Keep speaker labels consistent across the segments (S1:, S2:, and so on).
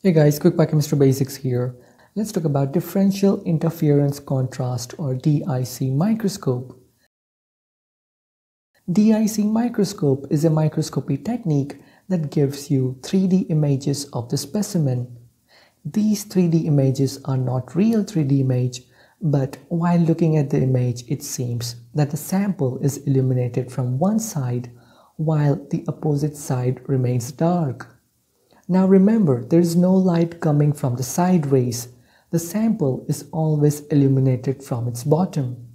S1: Hey guys, quick biochemistry basics here. Let's talk about differential interference contrast or DIC microscope. DIC microscope is a microscopy technique that gives you 3D images of the specimen. These 3D images are not real 3D image, but while looking at the image, it seems that the sample is illuminated from one side while the opposite side remains dark. Now remember, there is no light coming from the sideways. The sample is always illuminated from its bottom.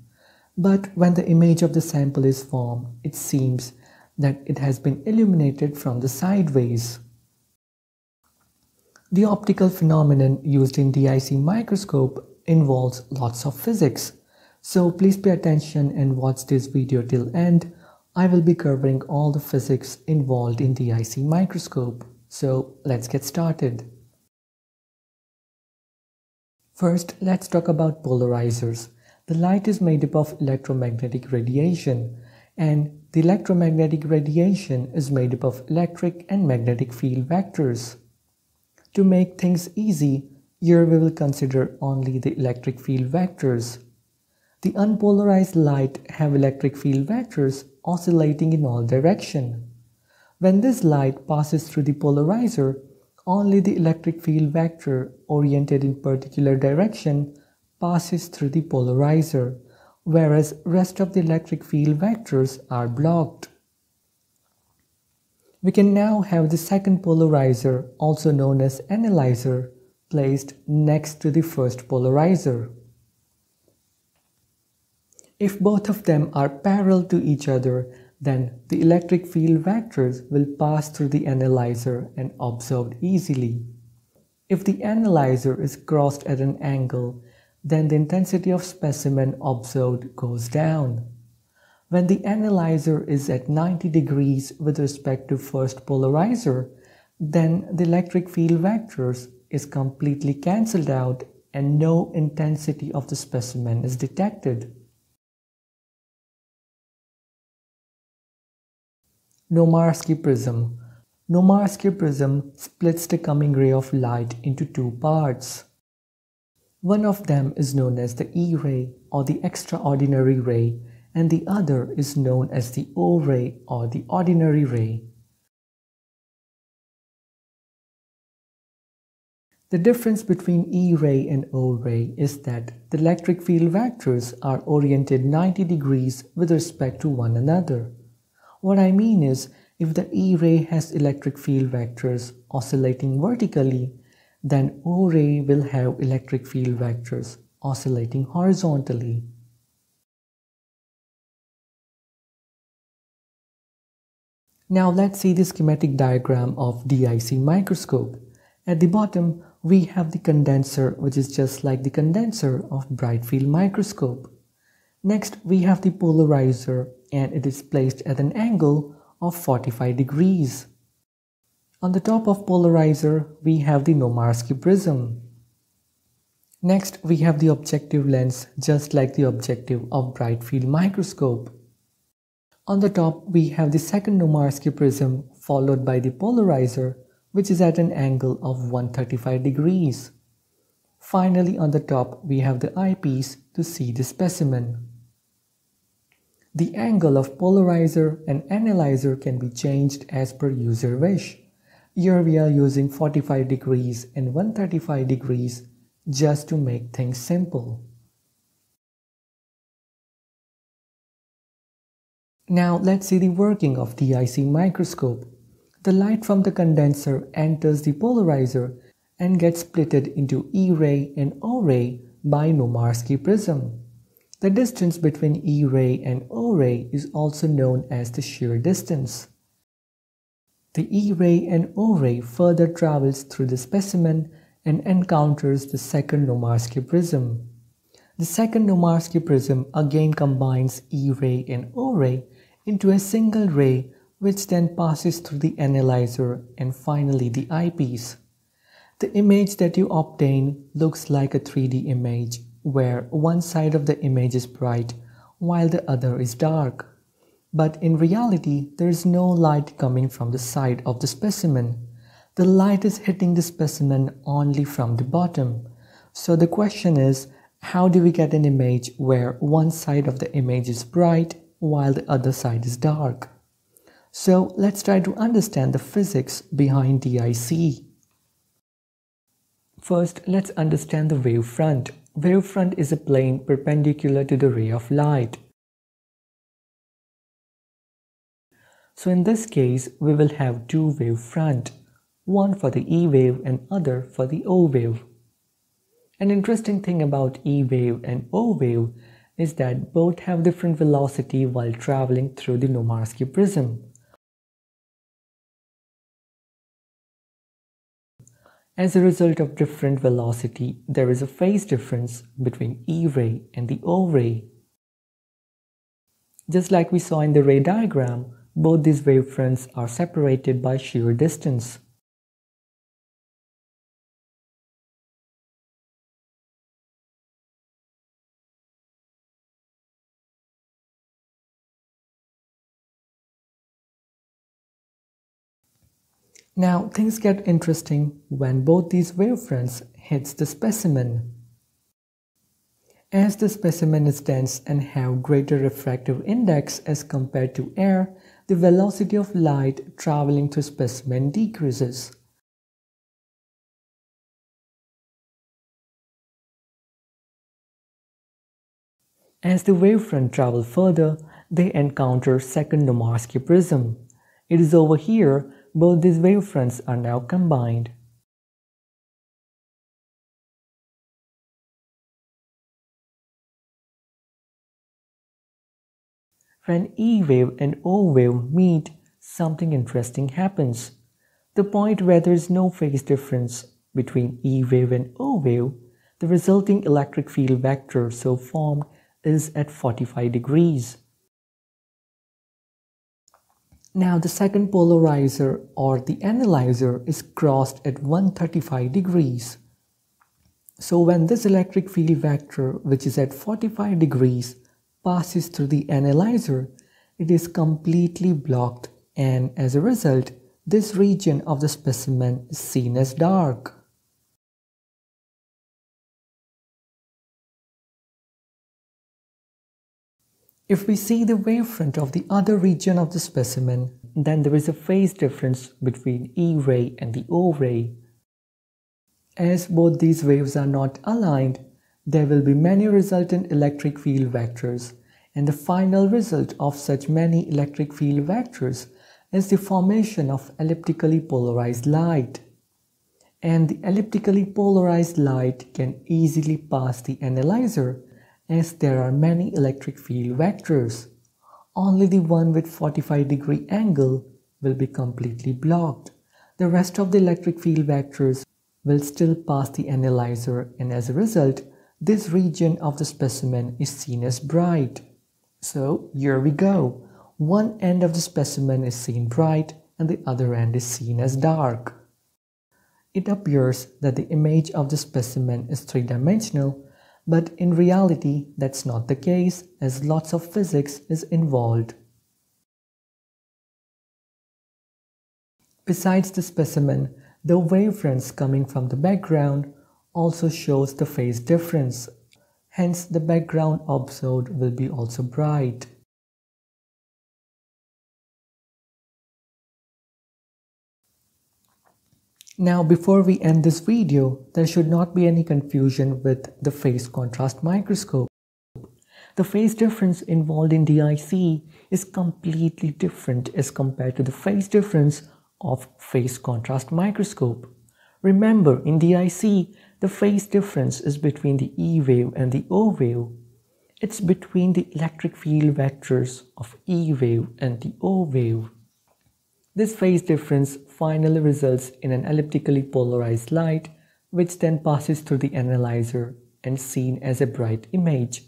S1: But when the image of the sample is formed, it seems that it has been illuminated from the sideways. The optical phenomenon used in DIC microscope involves lots of physics. So please pay attention and watch this video till end. I will be covering all the physics involved in DIC microscope. So let's get started. First, let's talk about polarizers. The light is made up of electromagnetic radiation and the electromagnetic radiation is made up of electric and magnetic field vectors. To make things easy, here we will consider only the electric field vectors. The unpolarized light have electric field vectors oscillating in all directions. When this light passes through the polarizer, only the electric field vector oriented in particular direction passes through the polarizer, whereas rest of the electric field vectors are blocked. We can now have the second polarizer, also known as analyzer, placed next to the first polarizer. If both of them are parallel to each other, then the electric field vectors will pass through the analyzer and observed easily. If the analyzer is crossed at an angle, then the intensity of specimen observed goes down. When the analyzer is at 90 degrees with respect to first polarizer, then the electric field vectors is completely cancelled out and no intensity of the specimen is detected. Nomarski prism. Nomarski prism splits the coming ray of light into two parts. One of them is known as the E-ray or the extraordinary ray and the other is known as the O-ray or the ordinary ray. The difference between E-ray and O-ray is that the electric field vectors are oriented 90 degrees with respect to one another. What I mean is, if the E-ray has electric field vectors oscillating vertically, then O-ray will have electric field vectors oscillating horizontally. Now let's see the schematic diagram of DIC microscope. At the bottom, we have the condenser which is just like the condenser of bright field microscope. Next, we have the polarizer and it is placed at an angle of 45 degrees. On the top of polarizer, we have the Nomarski prism. Next, we have the objective lens just like the objective of bright field microscope. On the top, we have the second Nomarski prism followed by the polarizer which is at an angle of 135 degrees. Finally, on the top, we have the eyepiece to see the specimen. The angle of polarizer and analyzer can be changed as per user wish. Here we are using 45 degrees and 135 degrees just to make things simple. Now let's see the working of the IC microscope. The light from the condenser enters the polarizer and gets splitted into E-ray and O-ray by Nomarski prism. The distance between E-ray and O-ray is also known as the shear distance. The E-ray and O-ray further travels through the specimen and encounters the second Nomarski prism. The second Nomarski prism again combines E-ray and O-ray into a single ray which then passes through the analyzer and finally the eyepiece. The image that you obtain looks like a 3D image where one side of the image is bright while the other is dark. But in reality, there is no light coming from the side of the specimen. the light is hitting the specimen only from the bottom. So the question is, how do we get an image where one side of the image is bright while the other side is dark? So let's try to understand the physics behind DIC. First, let's understand the wavefront. Wavefront is a plane perpendicular to the ray of light. So in this case, we will have two wavefront, one for the E wave and other for the O wave. An interesting thing about E wave and O wave is that both have different velocity while traveling through the Nomarski prism. As a result of different velocity, there is a phase difference between E ray and the O ray. Just like we saw in the ray diagram, both these wavefronts are separated by shear distance. Now things get interesting when both these wavefronts hits the specimen. As the specimen is dense and have greater refractive index as compared to air, the velocity of light traveling through specimen decreases. As the wavefront travel further, they encounter second Nomarski prism. It is over here both these wavefronts are now combined. When E wave and O wave meet, something interesting happens. The point where there is no phase difference between E wave and O wave, the resulting electric field vector so formed is at 45 degrees. Now the second polarizer or the analyzer is crossed at 135 degrees. So when this electric field vector which is at 45 degrees passes through the analyzer, it is completely blocked and as a result, this region of the specimen is seen as dark. If we see the wavefront of the other region of the specimen, then there is a phase difference between E ray and the O ray. As both these waves are not aligned, there will be many resultant electric field vectors, and the final result of such many electric field vectors is the formation of elliptically polarized light. And the elliptically polarized light can easily pass the analyzer as there are many electric field vectors. Only the one with 45 degree angle will be completely blocked. The rest of the electric field vectors will still pass the analyzer and as a result, this region of the specimen is seen as bright. So here we go. One end of the specimen is seen bright and the other end is seen as dark. It appears that the image of the specimen is three-dimensional but in reality, that's not the case as lots of physics is involved. Besides the specimen, the wavefronts coming from the background also shows the phase difference. Hence, the background observed will be also bright. Now before we end this video, there should not be any confusion with the phase contrast microscope. The phase difference involved in DIC is completely different as compared to the phase difference of phase contrast microscope. Remember, in DIC, the phase difference is between the E wave and the O wave. It's between the electric field vectors of E wave and the O wave. This phase difference finally results in an elliptically polarized light which then passes through the analyzer and seen as a bright image.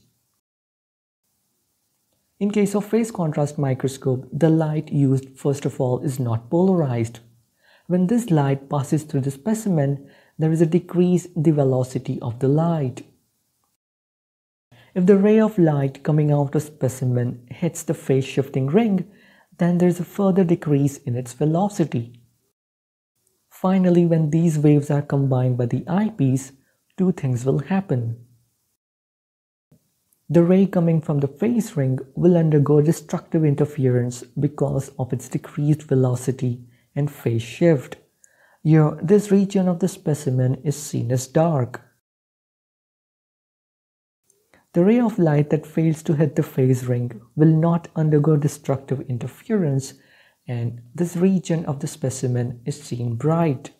S1: In case of phase contrast microscope, the light used first of all is not polarized. When this light passes through the specimen, there is a decrease in the velocity of the light. If the ray of light coming out of specimen hits the phase shifting ring, then there is a further decrease in its velocity. Finally, when these waves are combined by the eyepiece, two things will happen. The ray coming from the phase ring will undergo destructive interference because of its decreased velocity and phase shift. Here, this region of the specimen is seen as dark. The ray of light that fails to hit the phase ring will not undergo destructive interference and this region of the specimen is seen bright.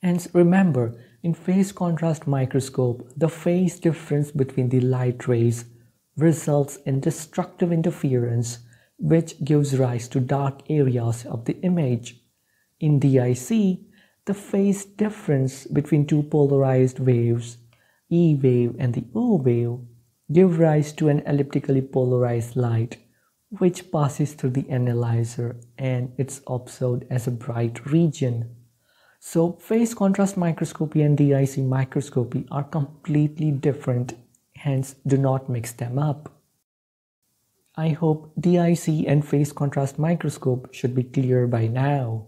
S1: Hence remember, in phase contrast microscope, the phase difference between the light rays results in destructive interference which gives rise to dark areas of the image. In DIC, the phase difference between two polarized waves, E wave and the O wave, give rise to an elliptically polarized light which passes through the analyzer and it's observed as a bright region. So phase contrast microscopy and DIC microscopy are completely different, hence do not mix them up. I hope DIC and phase contrast microscope should be clear by now.